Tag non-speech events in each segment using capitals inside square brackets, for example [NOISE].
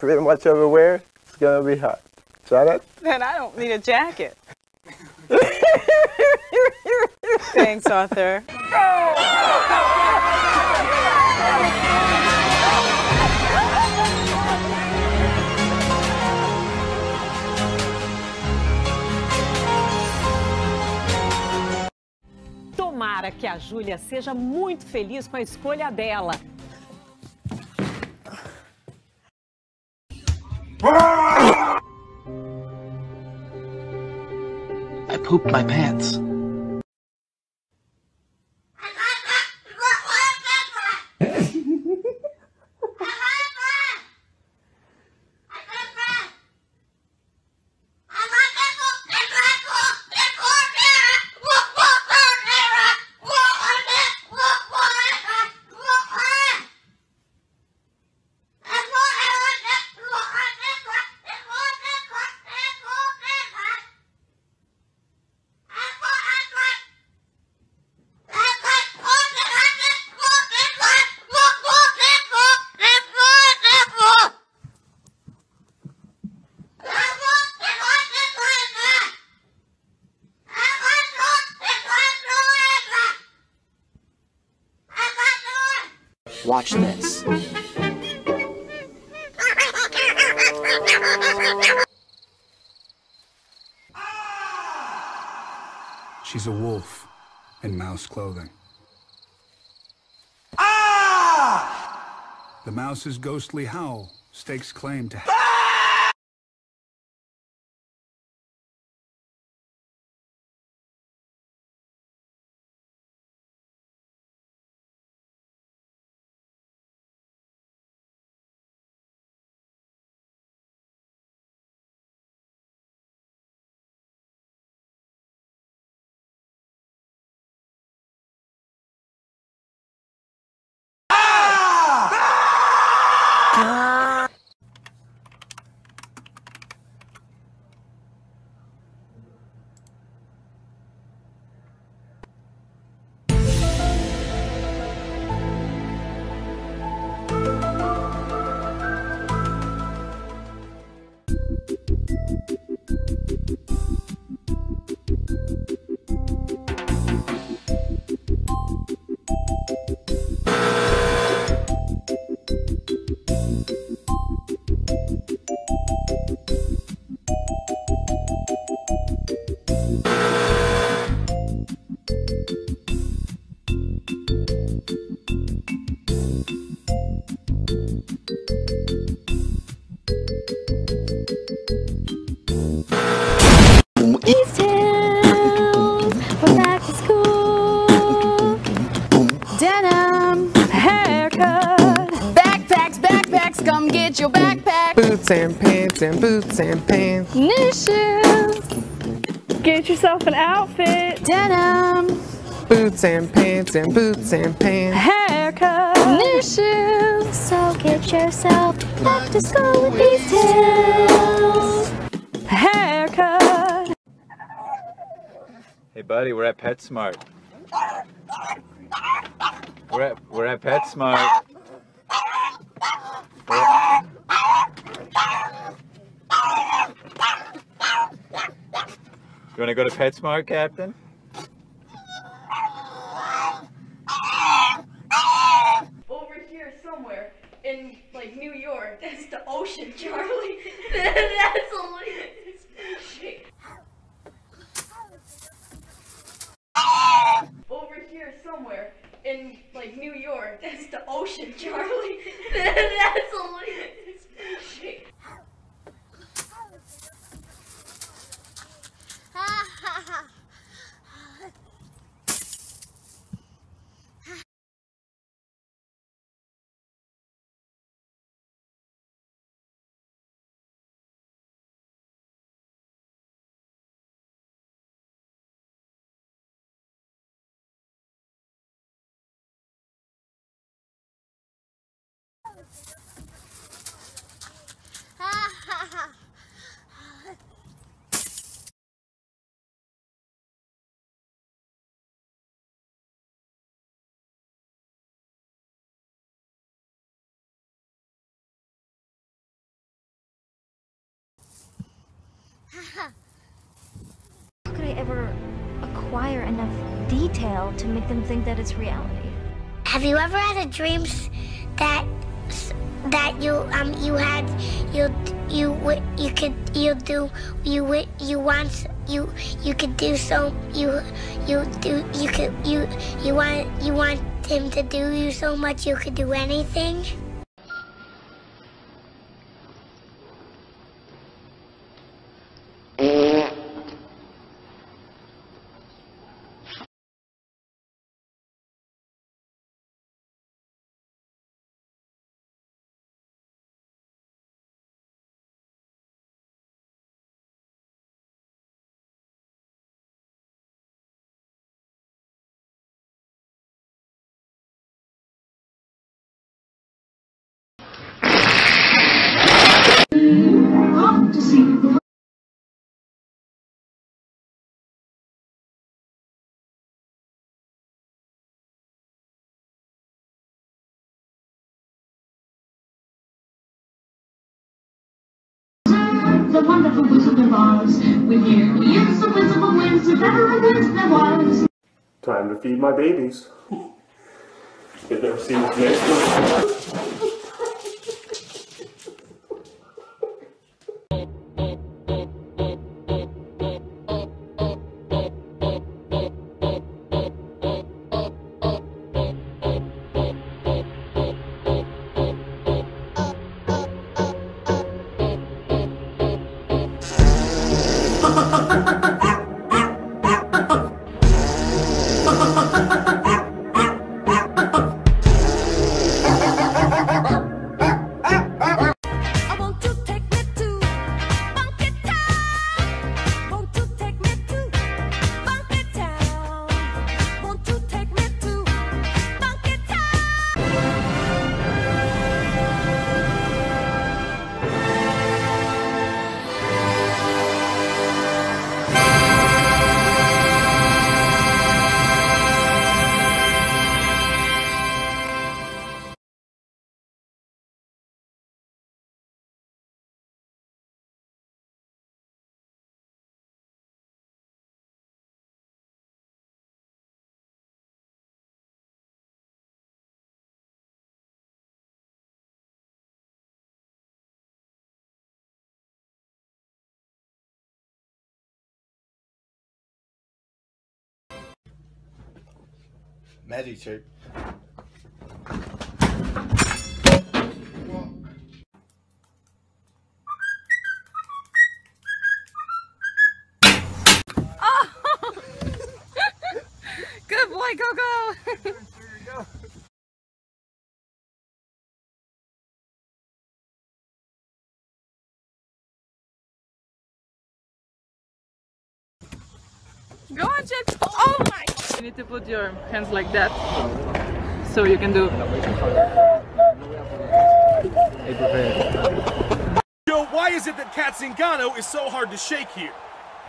Pretty much everywhere, it's gonna be hot. Janet? Then I don't need a jacket. [LAUGHS] Thanks, Arthur. Tomara que a Júlia seja muito feliz com a escolha dela. Pooped my pants. Watch this. She's a wolf in mouse clothing. Ah! The mouse's ghostly howl stakes claim to. Boots and pants. New shoes, Get yourself an outfit. denim, Boots and pants and boots and pants. Haircut. new shoes. So get yourself back to school with these tunes. Haircut. Hey, buddy, we're at PetSmart. We're at we're at PetSmart. We're at- You want to go to PetSmart, Captain? Over here somewhere in like New York. [LAUGHS] That's the ocean, Charlie. [LAUGHS] [LAUGHS] How could I ever acquire enough detail to make them think that it's reality? Have you ever had a dream that that you um you had you you you could you do you you want you you could do so you you do you could you you want you want him to do you so much you could do anything? The wonderful wizard of Oz. With here he the wizard of wizard, never wins there was. Time to feed my babies. [LAUGHS] You've never seen this next Magic [LAUGHS] trick. Good boy, Coco. Go on, Jet. Oh my! You need to put your hands like that, so you can do. Joe, why is it that Cat Zingano is so hard to shake here?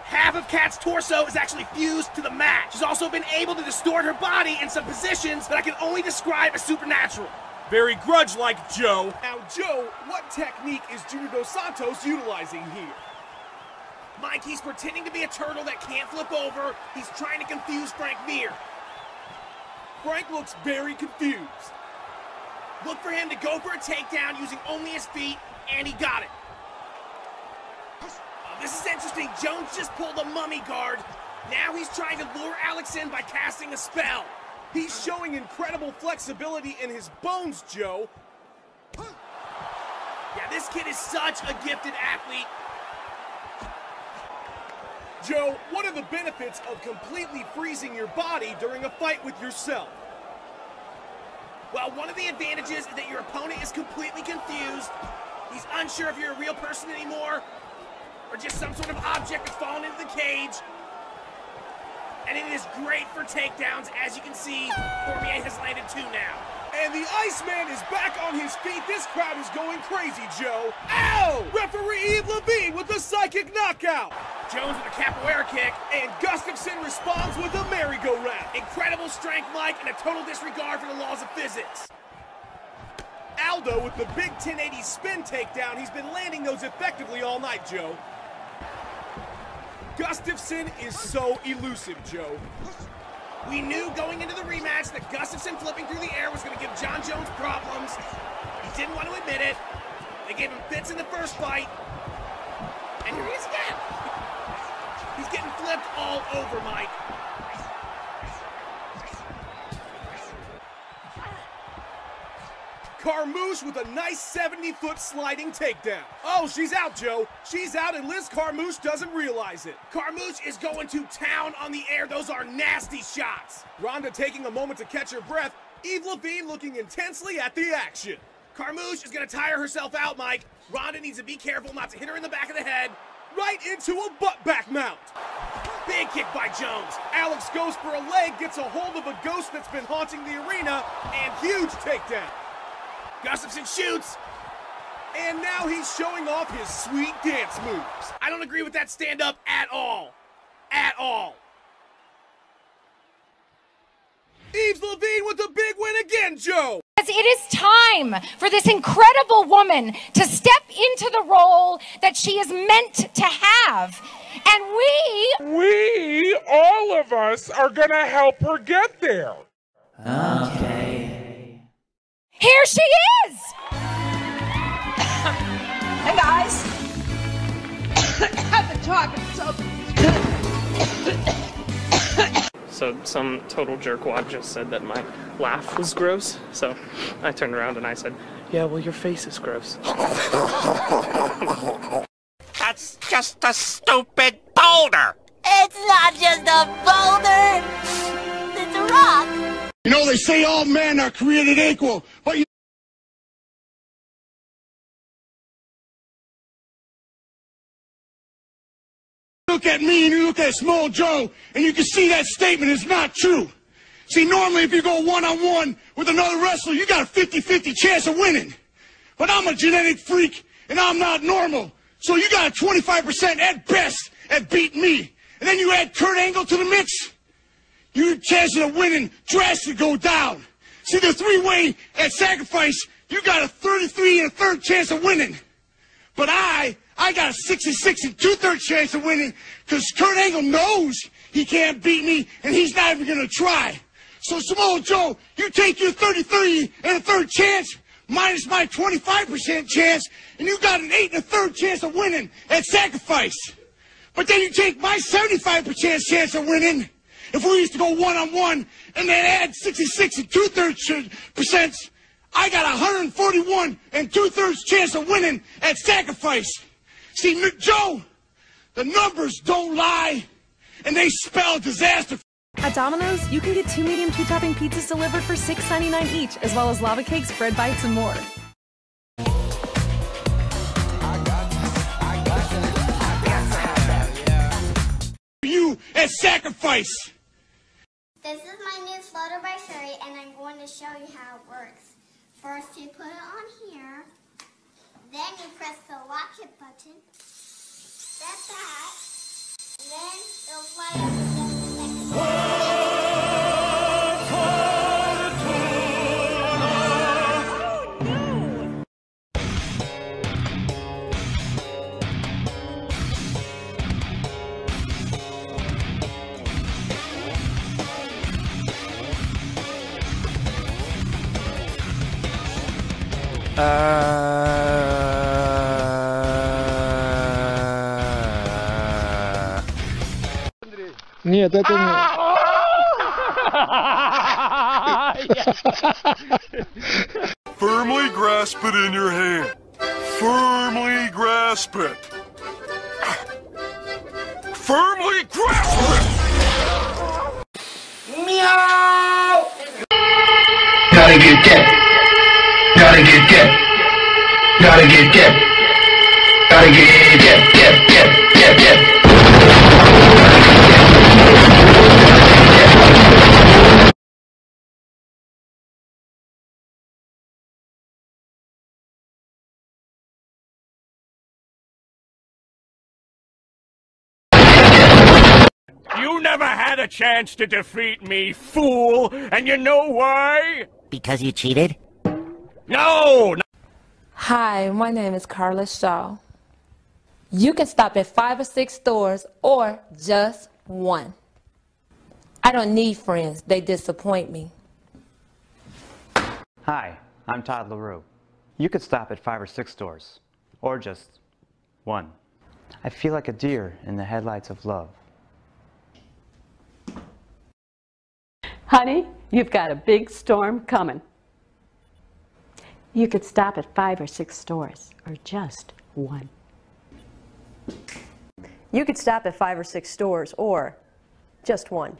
Half of Cat's torso is actually fused to the mat. She's also been able to distort her body in some positions that I can only describe as supernatural. Very grudge-like, Joe. Now, Joe, what technique is Junior Dos Santos utilizing here? Mike, he's pretending to be a turtle that can't flip over. He's trying to confuse Frank Mir. Frank looks very confused. Look for him to go for a takedown using only his feet, and he got it. Oh, this is interesting. Jones just pulled a mummy guard. Now he's trying to lure Alex in by casting a spell. He's showing incredible flexibility in his bones, Joe. Yeah, this kid is such a gifted athlete. Joe, what are the benefits of completely freezing your body during a fight with yourself? Well, one of the advantages is that your opponent is completely confused. He's unsure if you're a real person anymore, or just some sort of object that's fallen into the cage. And it is great for takedowns. As you can see, Cormier has landed two now. And the Iceman is back on his feet. This crowd is going crazy, Joe. Ow! Referee Eve Levine with the psychic knockout. Jones with a capoeira kick. And Gustafsson responds with a merry-go-round. Incredible strength, Mike, and a total disregard for the laws of physics. Aldo with the big 1080 spin takedown. He's been landing those effectively all night, Joe. Gustafsson is so elusive, Joe. We knew going into the rematch that Gustafsson flipping through the air was going to give Jon Jones problems. He didn't want to admit it. They gave him fits in the first fight. And here he is again. Flipped all over, Mike. Carmouche with a nice 70 foot sliding takedown. Oh, she's out, Joe. She's out, and Liz Carmouche doesn't realize it. Carmouche is going to town on the air. Those are nasty shots. Ronda taking a moment to catch her breath. Eve Levine looking intensely at the action. Carmouche is going to tire herself out, Mike. Ronda needs to be careful not to hit her in the back of the head. Right into a butt back mount. Big kick by Jones. Alex goes for a leg, gets a hold of a ghost that's been haunting the arena, and huge takedown. Gustafsson shoots. And now he's showing off his sweet dance moves. I don't agree with that stand up at all. At all. Eves Levine with a big win again, Joe. It is time for this incredible woman to step into the role that she is meant to have. And we. We, all of us, are going to help her get there. Okay. Here she is! [COUGHS] Hey guys! [COUGHS] I've been talking so. [COUGHS] So some total jerkwad just said that my laugh was gross. So I turned around and I said, "Yeah, well, your face is gross." [LAUGHS] That's just a stupid boulder. It's not just a boulder. It's a rock. You know, they say all men are created equal, but you look at me and you look at Small Joe, and you can see that statement is not true. See, normally if you go one-on-one with another wrestler, you got a 50-50 chance of winning. But I'm a genetic freak, and I'm not normal. So you got a 25% at best at beating me. And then you add Kurt Angle to the mix, your chances of winning drastically go down. See, the three-way at sacrifice, you got a 33 and a third chance of winning. But I, I got a 66 and two-thirds chance of winning because Kurt Angle knows he can't beat me and he's not even going to try. So, Samoa Joe, you take your 33 and a third chance minus my 25% chance and you got an eight and a third chance of winning at sacrifice. But then you take my 75% chance of winning if we used to go one-on-one and then add 66 and two-thirds percent, I got 141 and two-thirds chance of winning at sacrifice. See, Joe, the numbers don't lie, and they spell disaster. At Domino's, you can get two medium two-topping pizzas delivered for $6.99 each, as well as lava cakes, bread bites, and more. You at sacrifice. This is my new floater by Sherry, and I'm going to show you how it works. First, you put it on here. Then you press the lock it button. Step back. Then it'll fly up Uh... Нет, это Firmly grasp it in your hand. Firmly grasp it. Firmly grasp it! Meow! Gotta get that. Gotta get that. Gotta get that. Gotta get that. That. That. Had a chance to defeat me, fool! And you know why? Because you cheated? No! Hi, my name is Carla Shaw. You can stop at five or six stores or just one. I don't need friends, they disappoint me. Hi, I'm Todd LaRue. You could stop at five or six stores, or just one. I feel like a deer in the headlights of love. Honey, you've got a big storm coming. You could stop at five or six stores, or just one. You could stop at five or six stores, or just one.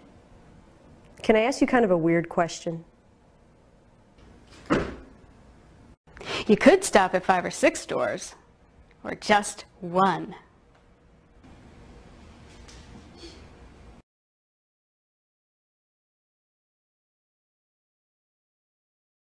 Can I ask you kind of a weird question? You could stop at five or six stores, or just one.